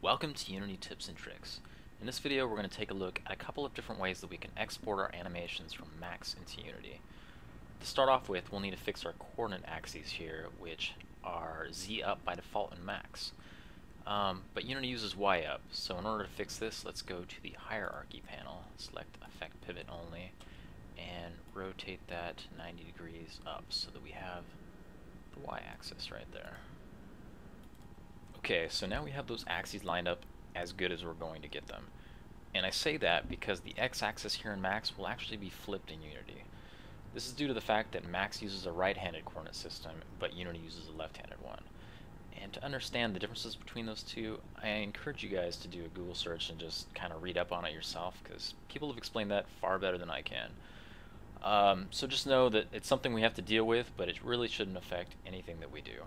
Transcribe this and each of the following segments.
Welcome to Unity Tips and Tricks. In this video we're going to take a look at a couple of different ways that we can export our animations from Max into Unity. To start off with we'll need to fix our coordinate axes here which are Z up by default in Max. Um, but Unity uses Y up so in order to fix this let's go to the hierarchy panel, select affect pivot only and rotate that 90 degrees up so that we have the Y axis right there. Okay, so now we have those axes lined up as good as we're going to get them. And I say that because the x-axis here in Max will actually be flipped in Unity. This is due to the fact that Max uses a right-handed coordinate system, but Unity uses a left-handed one. And to understand the differences between those two, I encourage you guys to do a Google search and just kind of read up on it yourself, because people have explained that far better than I can. Um, so just know that it's something we have to deal with, but it really shouldn't affect anything that we do.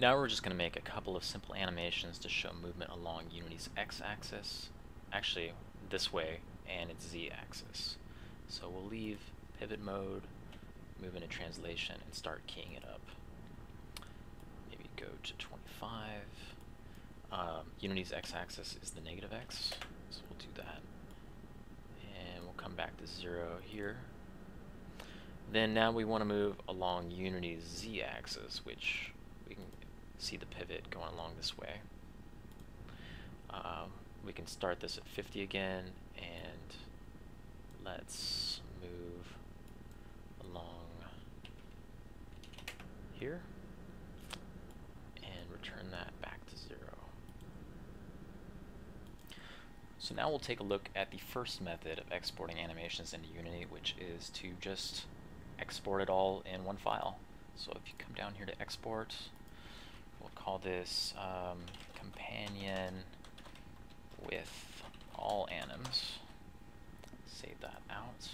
Now we're just going to make a couple of simple animations to show movement along Unity's x-axis, actually this way, and its z-axis. So we'll leave pivot mode, move into translation, and start keying it up. Maybe go to 25. Um, Unity's x-axis is the negative x, so we'll do that. And we'll come back to 0 here. Then now we want to move along Unity's z-axis, which see the pivot going along this way. Um, we can start this at 50 again and let's move along here and return that back to zero. So now we'll take a look at the first method of exporting animations into Unity which is to just export it all in one file. So if you come down here to export we'll call this um, companion with all anims. Save that out.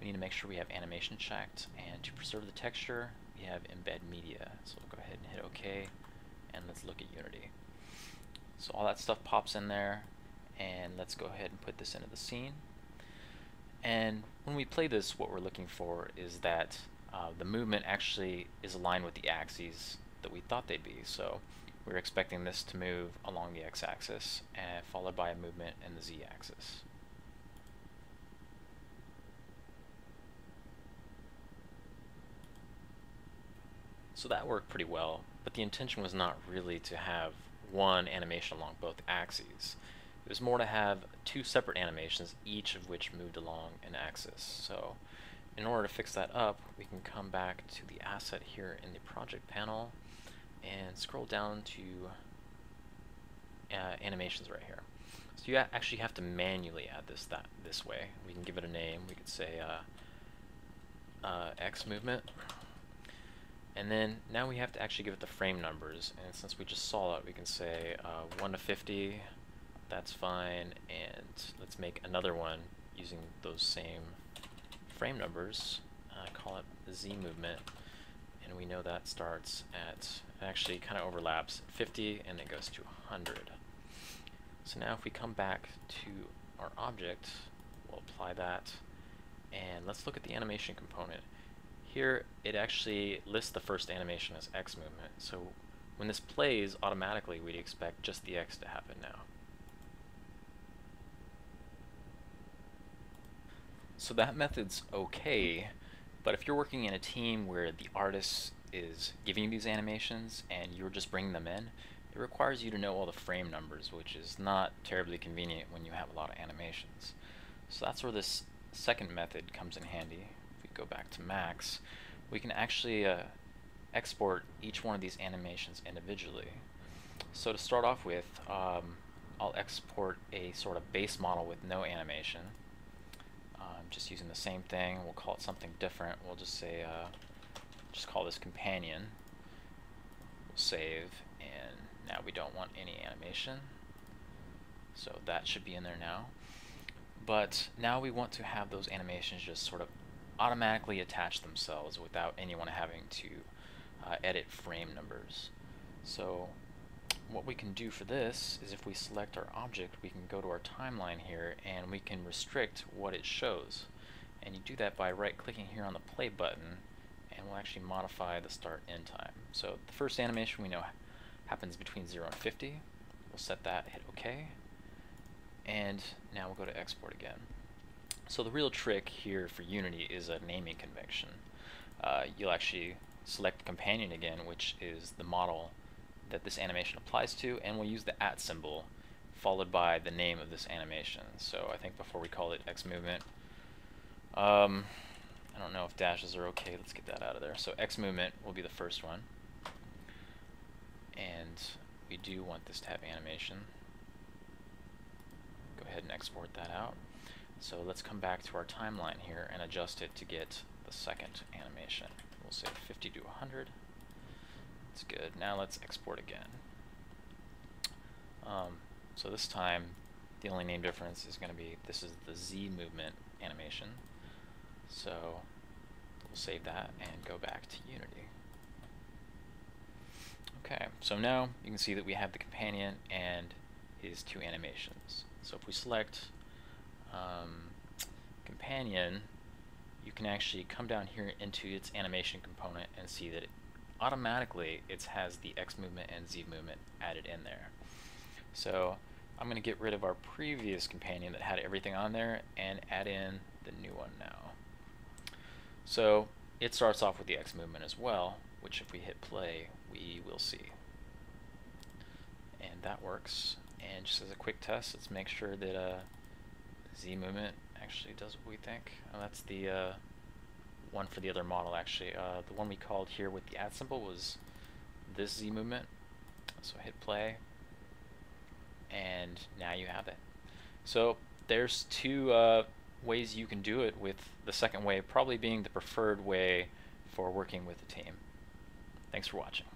We need to make sure we have animation checked, and to preserve the texture, we have embed media. So we'll go ahead and hit OK, and let's look at Unity. So all that stuff pops in there, and let's go ahead and put this into the scene. And when we play this, what we're looking for is that uh, the movement actually is aligned with the axes that we thought they'd be. So we're expecting this to move along the x-axis and followed by a movement in the z-axis. So that worked pretty well, but the intention was not really to have one animation along both axes. It was more to have two separate animations, each of which moved along an axis. So in order to fix that up, we can come back to the asset here in the project panel and scroll down to uh, animations right here. So you actually have to manually add this that this way. We can give it a name. We could say uh, uh, X movement. And then now we have to actually give it the frame numbers. And since we just saw it, we can say uh, 1 to 50. That's fine. And let's make another one using those same frame numbers. call it Z movement and we know that starts at, actually kind of overlaps 50 and it goes to 100. So now if we come back to our object, we'll apply that, and let's look at the animation component. Here it actually lists the first animation as X movement, so when this plays automatically we'd expect just the X to happen now. So that method's okay, but if you're working in a team where the artist is giving you these animations and you're just bringing them in, it requires you to know all the frame numbers, which is not terribly convenient when you have a lot of animations. So that's where this second method comes in handy. If we go back to Max, we can actually uh, export each one of these animations individually. So to start off with, um, I'll export a sort of base model with no animation just using the same thing. We'll call it something different. We'll just say, uh, just call this companion. We'll save, and now we don't want any animation. So that should be in there now. But now we want to have those animations just sort of automatically attach themselves without anyone having to uh, edit frame numbers. So what we can do for this is if we select our object, we can go to our timeline here and we can restrict what it shows. And you do that by right-clicking here on the play button and we'll actually modify the start end time. So the first animation we know happens between 0 and 50. We'll set that, hit OK. And now we'll go to export again. So the real trick here for Unity is a naming convention. Uh, you'll actually select companion again, which is the model that this animation applies to, and we'll use the at symbol followed by the name of this animation. So I think before we call it X movement, um, I don't know if dashes are okay. Let's get that out of there. So X movement will be the first one. And we do want this to have animation. Go ahead and export that out. So let's come back to our timeline here and adjust it to get the second animation. We'll say 50 to 100. That's good. Now let's export again. Um, so this time, the only name difference is going to be, this is the Z movement animation. So we'll save that and go back to Unity. Okay, so now you can see that we have the companion and his two animations. So if we select um, companion, you can actually come down here into its animation component and see that it automatically it has the X movement and Z movement added in there. So I'm going to get rid of our previous companion that had everything on there and add in the new one now. So it starts off with the X movement as well, which if we hit play, we will see. And that works. And just as a quick test, let's make sure that uh, Z movement actually does what we think. Oh, that's the uh, one for the other model actually. Uh, the one we called here with the at symbol was this Z movement. So hit play, and now you have it. So there's two uh, ways you can do it with the second way probably being the preferred way for working with a team. Thanks for watching.